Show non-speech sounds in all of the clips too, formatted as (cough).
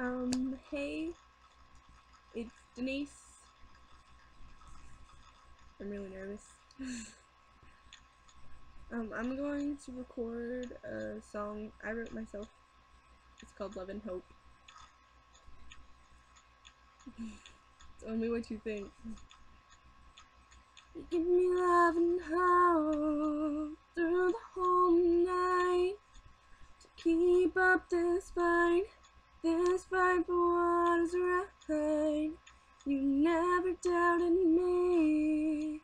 Um, hey, it's Denise. I'm really nervous. (laughs) um, I'm going to record a song I wrote myself. It's called Love and Hope. (laughs) Tell me what you think. You give me love and hope through the whole night to keep up this fight. This what is right. You never doubted me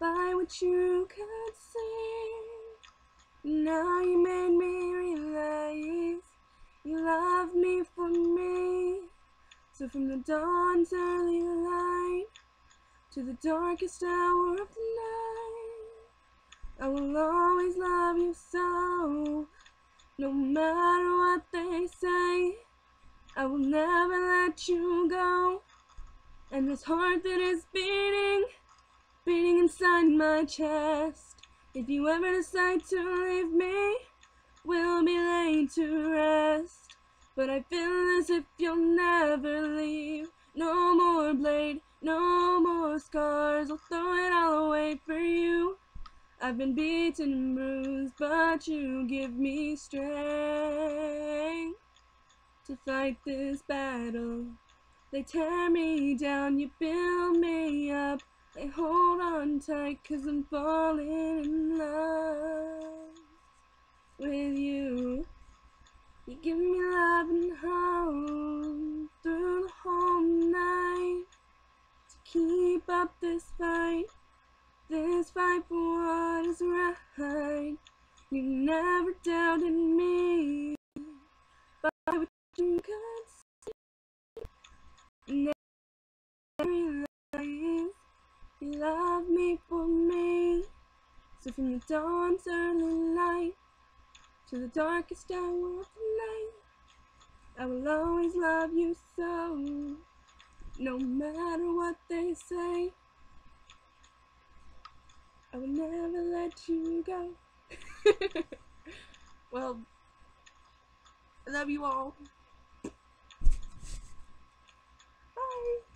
by what you could see. Now you made me realize you love me for me. So from the dawn's early light to the darkest hour of the night, I will always love you so. No matter what they say. I will never let you go. And this heart that is beating, beating inside my chest. If you ever decide to leave me, we'll be laid to rest. But I feel as if you'll never leave. No more blade, no more scars. I'll throw it all away for you. I've been beaten and bruised, but you give me strength to fight this battle. They tear me down, you build me up. They hold on tight cause I'm falling in love with you. You give me love and hope through the whole night to keep up this fight, this fight for what is right. You never doubted me you you love me for me. So from the dawn's early light to the darkest hour of the night, I will always love you so. No matter what they say, I will never let you go. well, I love you all. Bye.